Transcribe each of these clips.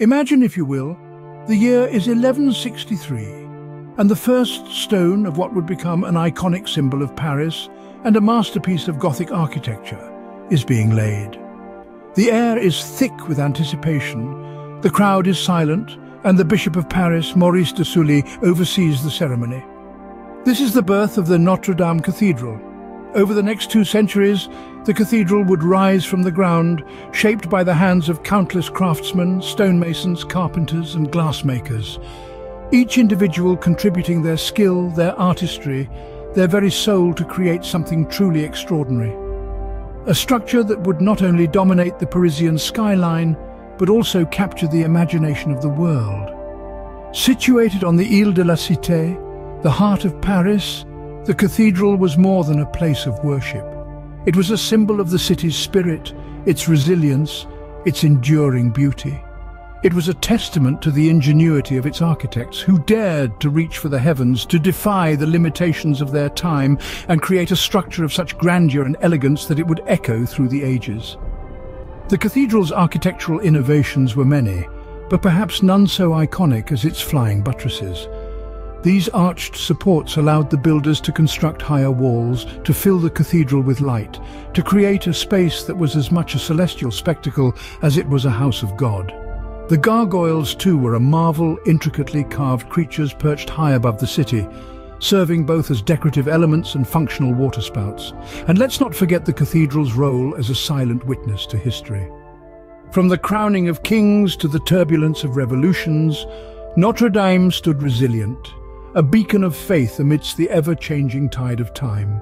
Imagine, if you will, the year is 1163, and the first stone of what would become an iconic symbol of Paris and a masterpiece of Gothic architecture is being laid. The air is thick with anticipation, the crowd is silent, and the Bishop of Paris, Maurice de Sully, oversees the ceremony. This is the birth of the Notre Dame Cathedral, over the next two centuries, the cathedral would rise from the ground, shaped by the hands of countless craftsmen, stonemasons, carpenters and glassmakers, each individual contributing their skill, their artistry, their very soul to create something truly extraordinary. A structure that would not only dominate the Parisian skyline, but also capture the imagination of the world. Situated on the Ile de la Cité, the heart of Paris, the cathedral was more than a place of worship. It was a symbol of the city's spirit, its resilience, its enduring beauty. It was a testament to the ingenuity of its architects who dared to reach for the heavens, to defy the limitations of their time and create a structure of such grandeur and elegance that it would echo through the ages. The cathedral's architectural innovations were many, but perhaps none so iconic as its flying buttresses. These arched supports allowed the builders to construct higher walls, to fill the cathedral with light, to create a space that was as much a celestial spectacle as it was a house of God. The gargoyles too were a marvel, intricately carved creatures perched high above the city, serving both as decorative elements and functional waterspouts. And let's not forget the cathedral's role as a silent witness to history. From the crowning of kings to the turbulence of revolutions, Notre Dame stood resilient, a beacon of faith amidst the ever-changing tide of time.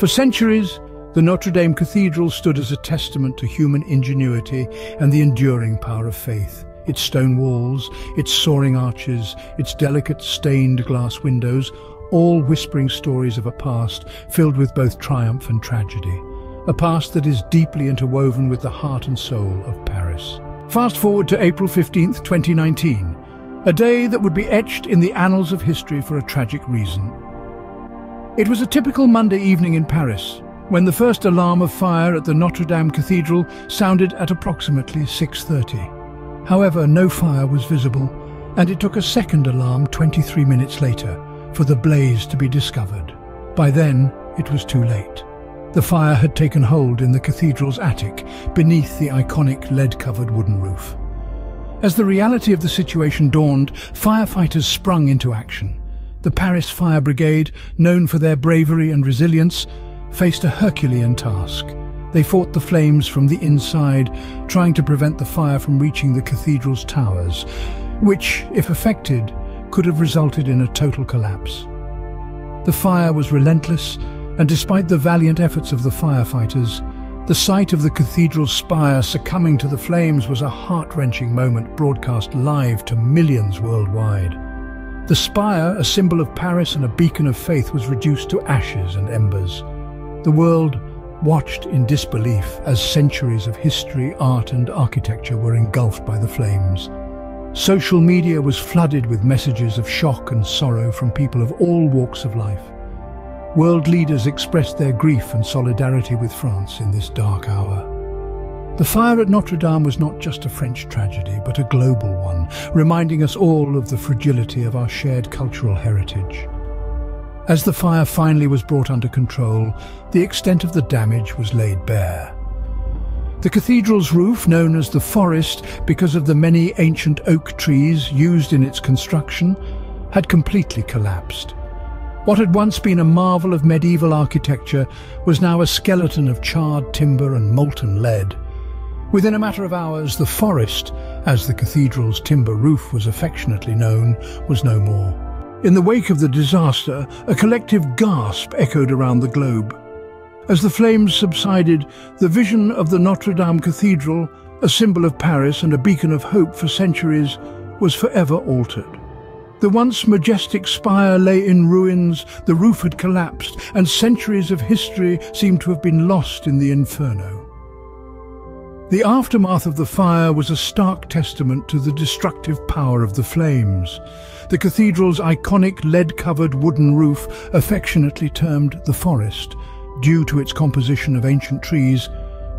For centuries, the Notre Dame Cathedral stood as a testament to human ingenuity and the enduring power of faith. Its stone walls, its soaring arches, its delicate stained glass windows, all whispering stories of a past filled with both triumph and tragedy. A past that is deeply interwoven with the heart and soul of Paris. Fast forward to April 15, 2019, a day that would be etched in the annals of history for a tragic reason. It was a typical Monday evening in Paris, when the first alarm of fire at the Notre Dame Cathedral sounded at approximately 6.30. However, no fire was visible, and it took a second alarm 23 minutes later for the blaze to be discovered. By then, it was too late. The fire had taken hold in the cathedral's attic, beneath the iconic lead-covered wooden roof. As the reality of the situation dawned, firefighters sprung into action. The Paris Fire Brigade, known for their bravery and resilience, faced a Herculean task. They fought the flames from the inside, trying to prevent the fire from reaching the cathedral's towers, which, if affected, could have resulted in a total collapse. The fire was relentless, and despite the valiant efforts of the firefighters, the sight of the cathedral's spire succumbing to the flames was a heart-wrenching moment broadcast live to millions worldwide. The spire, a symbol of Paris and a beacon of faith, was reduced to ashes and embers. The world watched in disbelief as centuries of history, art and architecture were engulfed by the flames. Social media was flooded with messages of shock and sorrow from people of all walks of life. World leaders expressed their grief and solidarity with France in this dark hour. The fire at Notre Dame was not just a French tragedy, but a global one, reminding us all of the fragility of our shared cultural heritage. As the fire finally was brought under control, the extent of the damage was laid bare. The cathedral's roof, known as the Forest because of the many ancient oak trees used in its construction, had completely collapsed. What had once been a marvel of medieval architecture was now a skeleton of charred timber and molten lead. Within a matter of hours, the forest, as the cathedral's timber roof was affectionately known, was no more. In the wake of the disaster, a collective gasp echoed around the globe. As the flames subsided, the vision of the Notre Dame Cathedral, a symbol of Paris and a beacon of hope for centuries, was forever altered. The once majestic spire lay in ruins, the roof had collapsed, and centuries of history seemed to have been lost in the inferno. The aftermath of the fire was a stark testament to the destructive power of the flames. The cathedral's iconic lead-covered wooden roof, affectionately termed the forest, due to its composition of ancient trees,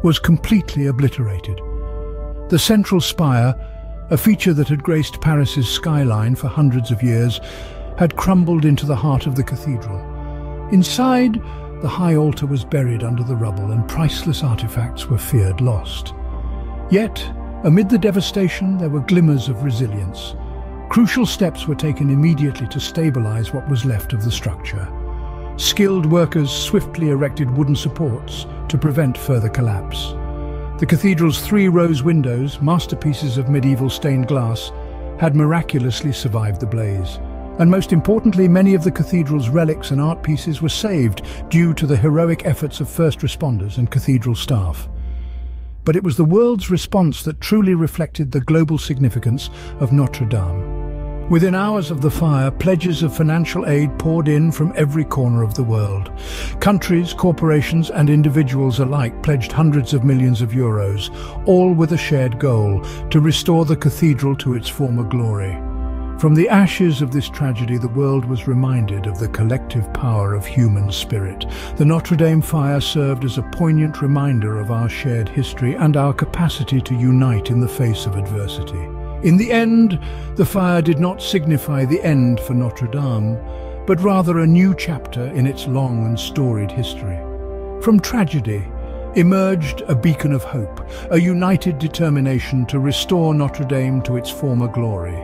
was completely obliterated. The central spire, a feature that had graced Paris's skyline for hundreds of years, had crumbled into the heart of the cathedral. Inside, the high altar was buried under the rubble and priceless artifacts were feared lost. Yet, amid the devastation, there were glimmers of resilience. Crucial steps were taken immediately to stabilize what was left of the structure. Skilled workers swiftly erected wooden supports to prevent further collapse. The cathedral's three rose windows, masterpieces of medieval stained glass, had miraculously survived the blaze. And most importantly, many of the cathedral's relics and art pieces were saved due to the heroic efforts of first responders and cathedral staff. But it was the world's response that truly reflected the global significance of Notre Dame. Within hours of the fire, pledges of financial aid poured in from every corner of the world. Countries, corporations and individuals alike pledged hundreds of millions of euros, all with a shared goal, to restore the cathedral to its former glory. From the ashes of this tragedy, the world was reminded of the collective power of human spirit. The Notre Dame fire served as a poignant reminder of our shared history and our capacity to unite in the face of adversity. In the end, the fire did not signify the end for Notre Dame, but rather a new chapter in its long and storied history. From tragedy emerged a beacon of hope, a united determination to restore Notre Dame to its former glory.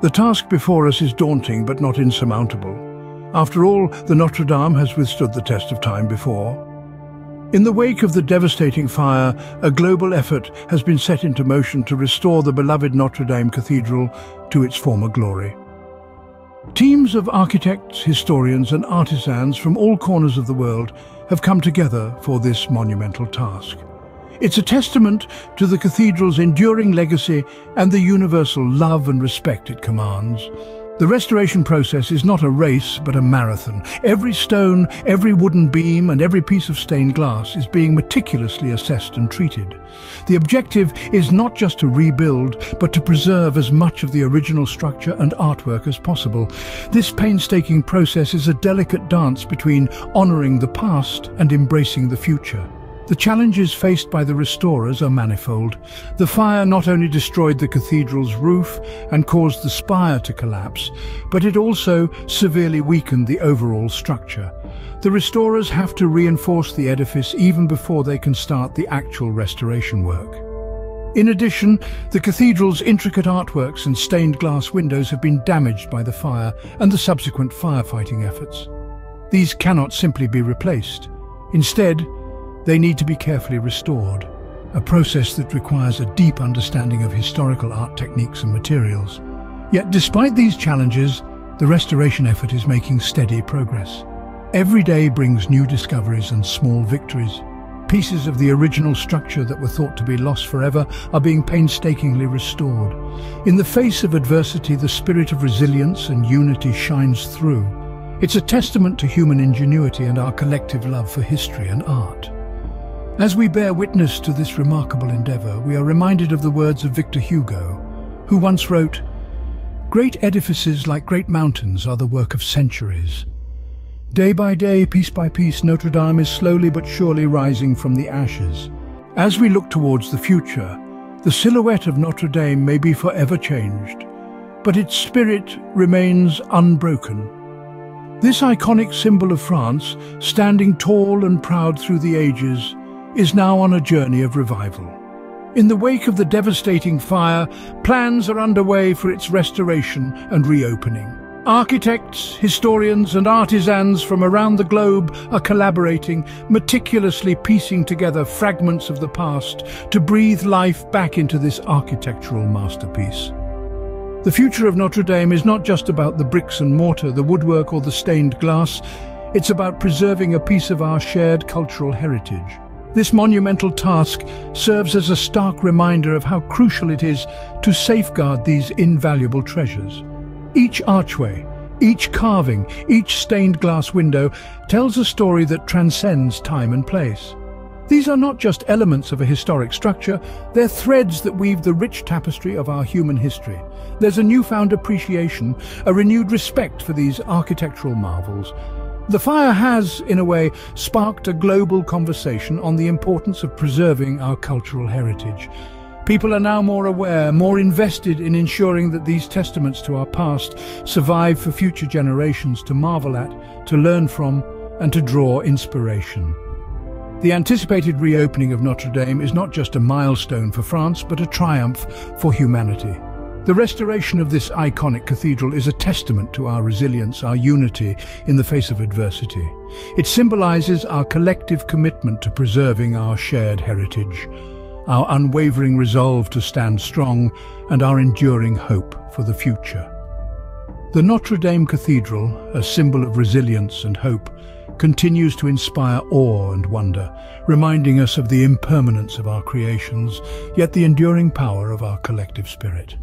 The task before us is daunting but not insurmountable. After all, the Notre Dame has withstood the test of time before, in the wake of the devastating fire, a global effort has been set into motion to restore the beloved Notre Dame Cathedral to its former glory. Teams of architects, historians and artisans from all corners of the world have come together for this monumental task. It's a testament to the cathedral's enduring legacy and the universal love and respect it commands. The restoration process is not a race, but a marathon. Every stone, every wooden beam and every piece of stained glass is being meticulously assessed and treated. The objective is not just to rebuild, but to preserve as much of the original structure and artwork as possible. This painstaking process is a delicate dance between honouring the past and embracing the future. The challenges faced by the restorers are manifold. The fire not only destroyed the cathedral's roof and caused the spire to collapse, but it also severely weakened the overall structure. The restorers have to reinforce the edifice even before they can start the actual restoration work. In addition, the cathedral's intricate artworks and stained glass windows have been damaged by the fire and the subsequent firefighting efforts. These cannot simply be replaced. Instead, they need to be carefully restored, a process that requires a deep understanding of historical art techniques and materials. Yet despite these challenges, the restoration effort is making steady progress. Every day brings new discoveries and small victories. Pieces of the original structure that were thought to be lost forever are being painstakingly restored. In the face of adversity, the spirit of resilience and unity shines through. It's a testament to human ingenuity and our collective love for history and art. As we bear witness to this remarkable endeavour, we are reminded of the words of Victor Hugo, who once wrote, Great edifices like great mountains are the work of centuries. Day by day, piece by piece, Notre Dame is slowly but surely rising from the ashes. As we look towards the future, the silhouette of Notre Dame may be forever changed, but its spirit remains unbroken. This iconic symbol of France, standing tall and proud through the ages, is now on a journey of revival. In the wake of the devastating fire, plans are underway for its restoration and reopening. Architects, historians and artisans from around the globe are collaborating, meticulously piecing together fragments of the past to breathe life back into this architectural masterpiece. The future of Notre Dame is not just about the bricks and mortar, the woodwork or the stained glass, it's about preserving a piece of our shared cultural heritage. This monumental task serves as a stark reminder of how crucial it is to safeguard these invaluable treasures. Each archway, each carving, each stained glass window tells a story that transcends time and place. These are not just elements of a historic structure, they're threads that weave the rich tapestry of our human history. There's a newfound appreciation, a renewed respect for these architectural marvels, the fire has, in a way, sparked a global conversation on the importance of preserving our cultural heritage. People are now more aware, more invested in ensuring that these testaments to our past survive for future generations to marvel at, to learn from, and to draw inspiration. The anticipated reopening of Notre Dame is not just a milestone for France, but a triumph for humanity. The restoration of this iconic cathedral is a testament to our resilience, our unity in the face of adversity. It symbolizes our collective commitment to preserving our shared heritage, our unwavering resolve to stand strong, and our enduring hope for the future. The Notre Dame Cathedral, a symbol of resilience and hope, continues to inspire awe and wonder, reminding us of the impermanence of our creations, yet the enduring power of our collective spirit.